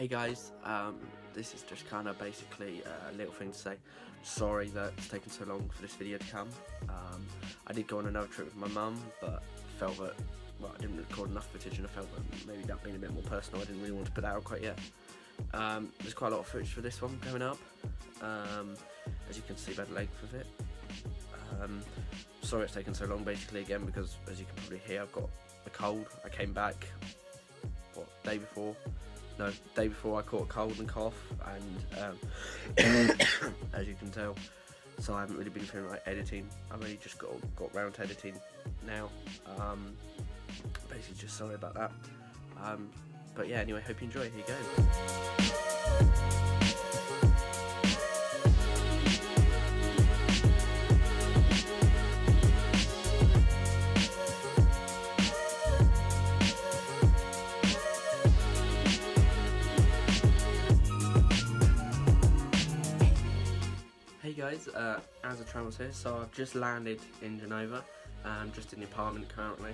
Hey guys, um, this is just kind of basically a little thing to say. Sorry that it's taken so long for this video to come. Um, I did go on another trip with my mum, but felt that, well, I didn't record enough footage and I felt that maybe that being a bit more personal, I didn't really want to put that out quite yet. Um, there's quite a lot of footage for this one coming up, um, as you can see by the length of it. Um, sorry it's taken so long basically again because as you can probably hear I've got a cold. I came back, what, day before no, day before I caught a cold and cough, and um, as you can tell, so I haven't really been feeling like editing. I've only just got got round to editing now. Um, basically, just sorry about that. Um, but yeah, anyway, hope you enjoy. Here you go. Guys, uh, As Travels here. So I've just landed in Genova, um, just in the apartment currently.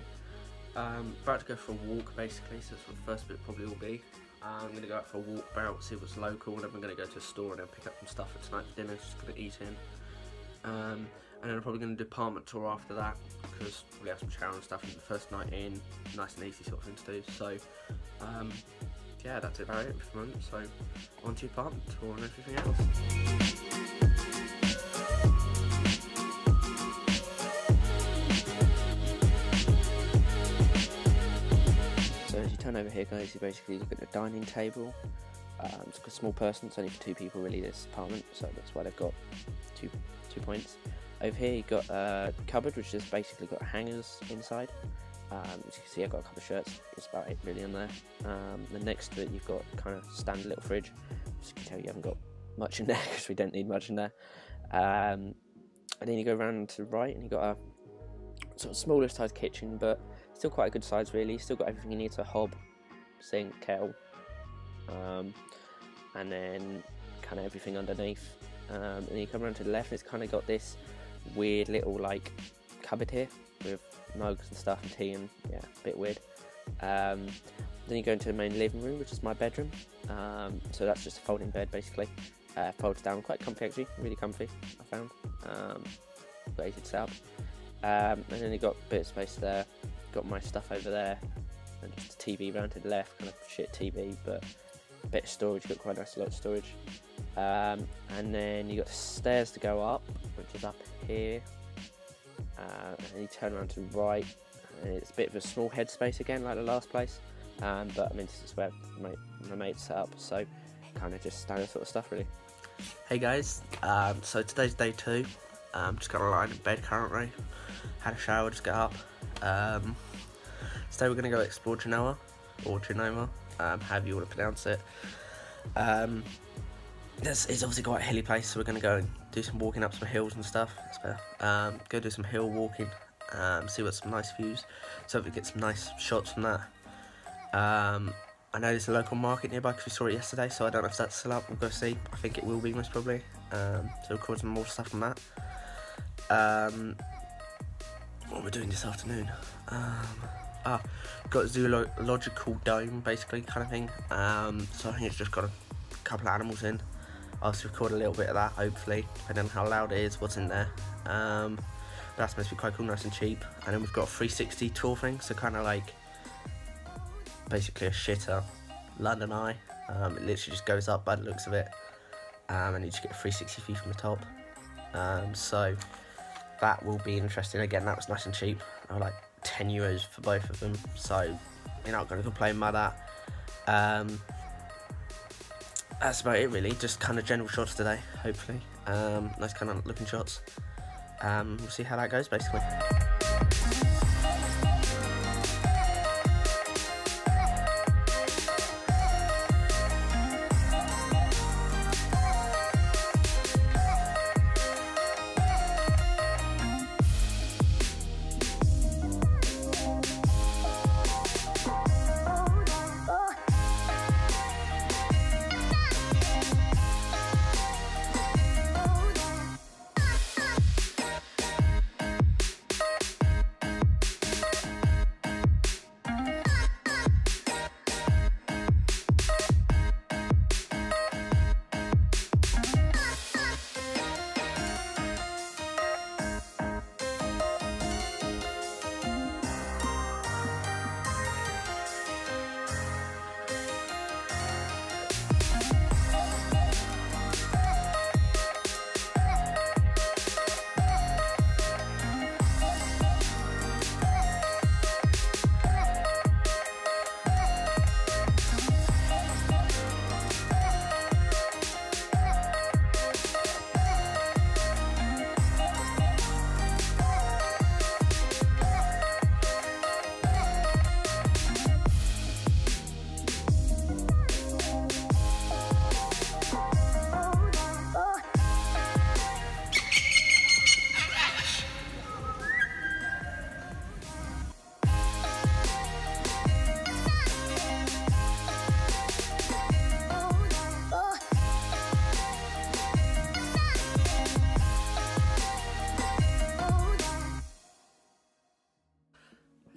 Um, about to go for a walk basically, so that's what the first bit probably will be. Uh, I'm going to go out for a walk about, see what's local, and then I'm going to go to a store and then pick up some stuff for tonight for dinner, just going to eat in. Um, and then I'm probably going to do apartment tour after that, because we have some shower and stuff, and the first night in, nice and easy sort of thing to do. So, um, yeah, that's about it for the moment. So, on to apartment tour and everything else. Over here guys, you basically look at the dining table. Um, it's a small person, it's only for two people really this apartment, so that's why they've got two two points. Over here you've got a cupboard which has basically got hangers inside. Um, as you can see I've got a couple of shirts, it's about 8 million there. Um, then next to it you've got kind of standard little fridge. As you can tell you haven't got much in there because we don't need much in there. Um, and then you go around to the right and you've got a sort of smaller sized kitchen but Still quite a good size really, still got everything you need to hob, sink, kettle, um, and then kind of everything underneath. Um, and then you come around to the left, and it's kind of got this weird little like cupboard here with mugs and stuff and tea and yeah, a bit weird. Um, then you go into the main living room, which is my bedroom. Um, so that's just a folding bed basically. Uh, folds down, quite comfy actually, really comfy. I found. Um, easy to set up. Um, and then you got a bit of space there got my stuff over there and just a TV the left, kind of shit TV, but a bit of storage, got quite a nice lot of storage. Um, and then you got the stairs to go up, which is up here. Uh, and you turn around to the right, and it's a bit of a small headspace again, like the last place. Um, but I mean, this is where my, my mate set up, so kind of just standard sort of stuff, really. Hey guys, um, so today's day two. Um, just got a line in bed currently. Had a shower, just got up. Um, Today we're going to go explore Genoa, or Genova, um, however you want to pronounce it. Um, this is obviously quite a hilly place, so we're going to go and do some walking up some hills and stuff. Um, go do some hill walking, um, see what some nice views, so we get some nice shots from that. Um, I know there's a local market nearby because we saw it yesterday, so I don't know if that's still up. We'll go see. I think it will be most probably. Um, so record some more stuff from that. Um, what we're doing this afternoon. Um, ah, got zoological dome basically kind of thing. Um, so I think it's just got a couple of animals in. I'll just record a little bit of that hopefully, depending on how loud it is, what's in there. Um, that's supposed to be quite cool, nice and cheap. And then we've got a 360 tour thing, so kind of like basically a shitter London Eye. Um, it literally just goes up by the looks of it, um, and you just get a 360 view from the top. Um, so that will be interesting. Again, that was nice and cheap. Like 10 euros for both of them, so you're not going to complain about that. Um, that's about it, really. Just kind of general shots today, hopefully. Um, nice kind of looking shots. Um, we'll see how that goes, basically.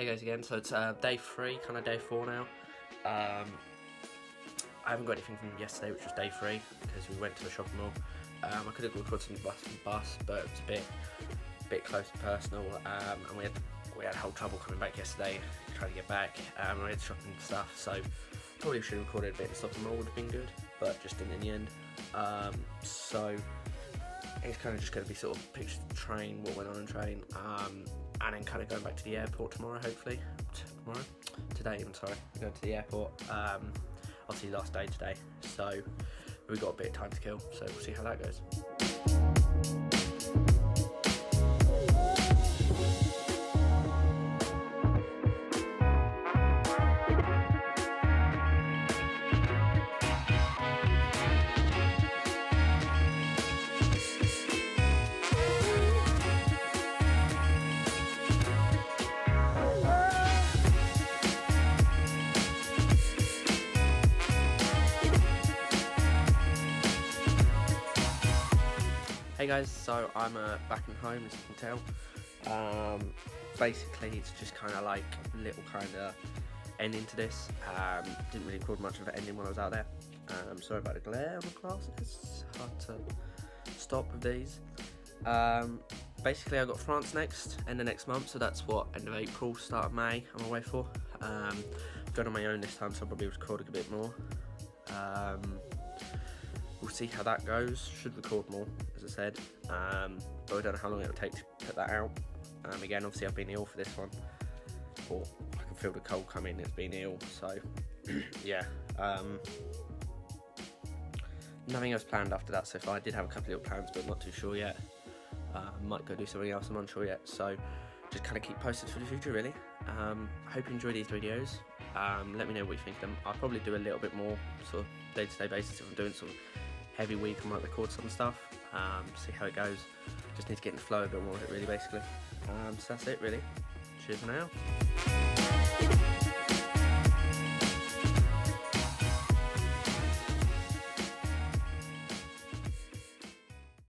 Guys again. So it's uh, day three, kind of day four now. Um, I haven't got anything from yesterday, which was day three, because we went to the shopping mall. Um, I could have recorded some bus, bus, but it's a bit, bit close to personal, um, and we had we had whole trouble coming back yesterday, trying to get back. Um, we had shopping stuff, so probably should have recorded a bit of shopping mall would have been good, but just didn't in the end. Um, so it's kind of just going to be sort of picture of the train, what went on in train, um, and then kind of going back to the airport tomorrow, hopefully. Tomorrow? Today, even, sorry. Going to the airport. Um, obviously, last day today, so we've got a bit of time to kill, so we'll see how that goes. Hey guys, so I'm uh, back at home as you can tell. Um, basically, it's just kind of like a little kind of ending to this. Um, didn't really record much of an ending when I was out there. Um, sorry about the glare on the glasses. Hard to stop with these. Um, basically, I got France next, end of next month, so that's what end of April, start of May. I'm away for. Um, going on my own this time, so I'll probably record a bit more. Um, we'll see how that goes. Should record more, as I said, um, but I don't know how long it'll take to put that out. Um, again, obviously I've been ill for this one, or I can feel the cold coming. It's been ill, so yeah. Um, nothing else planned after that so far. I did have a couple of little plans, but I'm not too sure yet. Uh, might go do something else. I'm unsure yet. So just kind of keep posted for the future, really. Um, hope you enjoy these videos. Um, let me know what you think of them. I'll probably do a little bit more sort of day-to-day basis if I'm doing some heavy week. I might record some stuff, um, see how it goes. Just need to get in the flow a bit more of it, really, basically. Um, so that's it, really. Cheers for now.